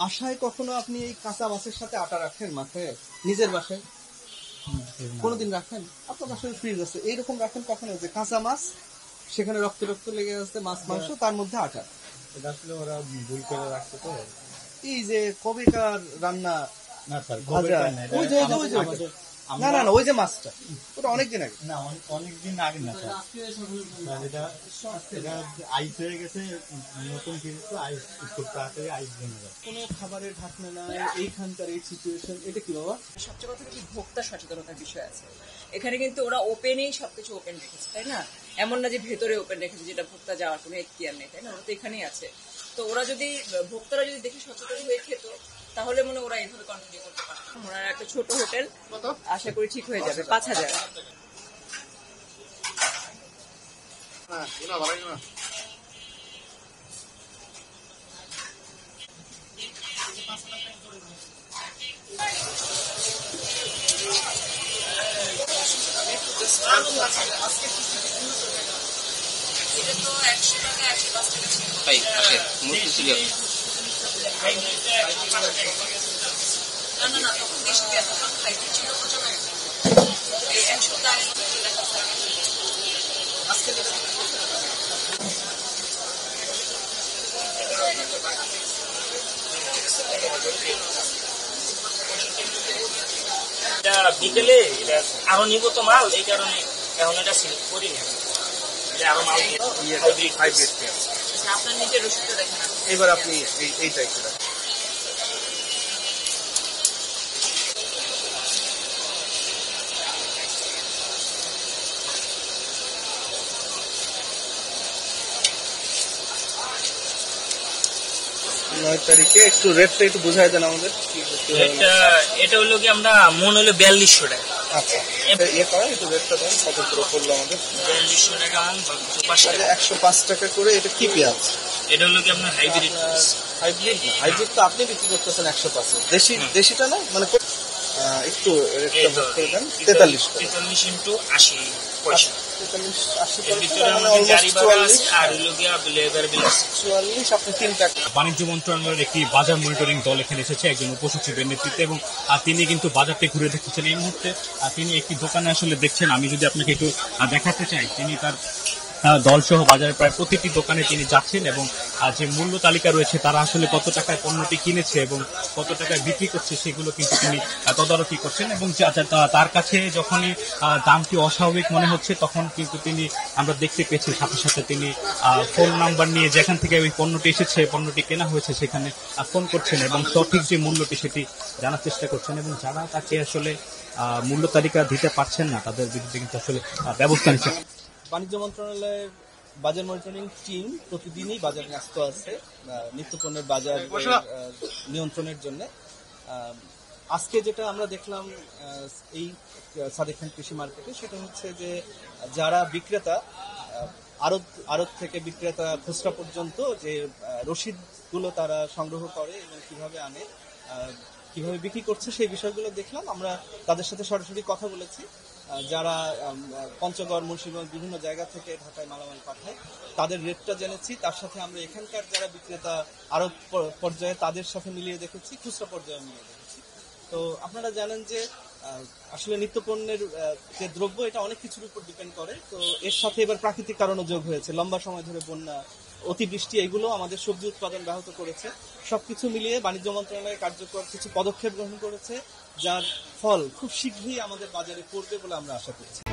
আশায় কখনো আপনি এই কাঁচা মাছের সাথে আটা রাখেন মাছে নিজের বাসায়? কোনোদিন রাখেন? আপনার বাসায় ফ্রিজ আছে। এইরকম রাখেন কখনো যে কাঁচা মাছ সেখানে রক্ত রক্ত লেগে আছে মাছ মাংস তার মধ্যে আটা? এটা আসলে ওরা ভুল করে রাখছে তো। এই যে কবেকার রান্না না স্যার যে ওই যে। না না না ওই যে মাছটা। ওটা অনেকদিন আগে। না অনেক- আগে না এটা আইস হয়ে গেছে নতুন তো আইস খুব তাড়াতাড়ি আইস জমে যায়। কোনো খাবারের ঢাকনা নাই এইখানকার এই সিচুয়েশন এটা কি বাবা? সবচেয়ে কথা কি ভোক্তা সচেতনতার বিষয় আছে। এখানে কিন্তু ওরা ওপেনেই সবকিছু ওপেন রেখেছে তাই না? এমন না যে ভেতরে ওপেন রেখেছে যেটা ভোক্তা যাওয়ার কোনো এখতিয়ার নেই তাই না? ওরা তো এখানেই আছে। তো ওরা যদি ভোক্তারা যদি দেখে সচেতন হয়ে খেত তাহলে মনে হয় ওরা এইভাবে কন্টিনিউ করতে পারত। ওনার একটা ছোট হোটেল আশা করি ঠিক হয়ে যাবে পাঁচ হাজার। এটা বিকেলে আরও নিব তো মাল এই কারণে এখন এটা সিলেক্ট করি না। এটা এবার আপনি এই এইটা একটু। নয় তারিখে একটু রেটটা একটু বুঝাই দেন আমাদের এটা হলো কি আমরা মন হলো বিয়াল্লিশশো টাকা আচ্ছা। ইয়ে একটু রেটটা দেন কত করে পড়ল আমাদের? বিয়াল্লিশশো টাকা বা একশো পাঁচ টাকা করে এটা কি পেঁয়াজ? এটা হলো কি আপনার হাইব্রিড হাইব্রিড না হাইব্রিড তো আপনি বিক্রি করতেছেন একশো পাঁচে। দেশি দেশিটা না? মানে আহ, একটু রেটটা করে দেন তেতাল্লিশ তেতাল্লিশ ইন্টু আশি পয়সা। তেতাল্লিশ আশি মানে চুয়াল্লিশ। আপনি তিন টাকা বাণিজ্য মন্ত্রণালয়ের একটি বাজার মনিটরিং দল এখানে এসেছে একজন উপসচিবের নেতৃত্বে এবং তিনি কিন্তু বাজারটি ঘুরে দেখেছেন এই মুহূর্তে। তিনি একটি দোকানে আসলে দেখছেন আমি যদি আপনাকে একটু দেখাতে চাই তিনি তার দল সহ বাজারে প্রায় প্রতিটি দোকানে তিনি যাচ্ছেন এবং যে মূল্য তালিকা রয়েছে তারা আসলে কত টাকায় পণ্যটি কিনেছে এবং কত টাকায় বিক্রি করছে সেগুলো কিন্তু তিনি তদারকি করছেন এবং তার কাছে যখনই দামটি অস্বাভাবিক মনে হচ্ছে তখন কিন্তু তিনি, আমরা দেখতে পেয়েছি সাথে সাথে তিনি ফোন নাম্বার নিয়ে যেখান থেকে ওই পণ্যটি এসেছে, পণ্যটি কেনা হয়েছে সেখানে ফোন করছেন এবং সঠিক যে মূল্যটি সেটি জানার চেষ্টা করছেন এবং যারা তাকে আসলে মূল্য তালিকা দিতে পারছেন না তাদের বিরুদ্ধে কিন্তু আসলে ব্যবস্থা নিচ্ছেন বাণিজ্য মন্ত্রণালয়ের বাজার মনিটরিং টিম প্রতিদিনই বাজার ব্যস্ত আছে নিত্যপণ্যের বাজার নিয়ন্ত্রণের জন্য। আজকে যেটা আমরা দেখলাম এই সাদেক খান কৃষি মার্কেটে সেটা হচ্ছে যে যারা বিক্রেতা আড়ত আড়ত থেকে বিক্রেতা খুচরা পর্যন্ত যে রসিদগুলো তারা সংগ্রহ করে এবং কীভাবে আনে কীভাবে বিক্রি করছে সেই বিষয়গুলো দেখলাম। আমরা তাদের সাথে সরাসরি কথা বলেছি। যারা পঞ্চগড়, মুন্সিগঞ্জ বিভিন্ন জায়গা থেকে ঢাকায় মালামাল পাঠায়, তাদের রেটটা জেনেছি। তার সাথে আমরা এখানকার যারা বিক্রেতা আরও পর্যায়ে, তাদের সাথে মিলিয়ে দেখেছি, খুচরা পর্যায়ে মিলিয়ে দেখেছি। তো আপনারা জানেন যে আসলে নিত্যপণ্যের যে দ্রব্য, এটা অনেক কিছুর উপর ডিপেন্ড করে। তো এর সাথে এবার প্রাকৃতিক কারণও যোগ হয়েছে। লম্বা সময় ধরে বন্যা, অতিবৃষ্টি, এগুলো আমাদের সবজি উৎপাদন ব্যাহত করেছে। সবকিছু মিলিয়ে বাণিজ্য মন্ত্রণালয় কার্যকর কিছু পদক্ষেপ গ্রহণ করেছে। যার ফল খুব শীঘ্রই আমাদের বাজারে পড়বে বলে আমরা আশা করছি।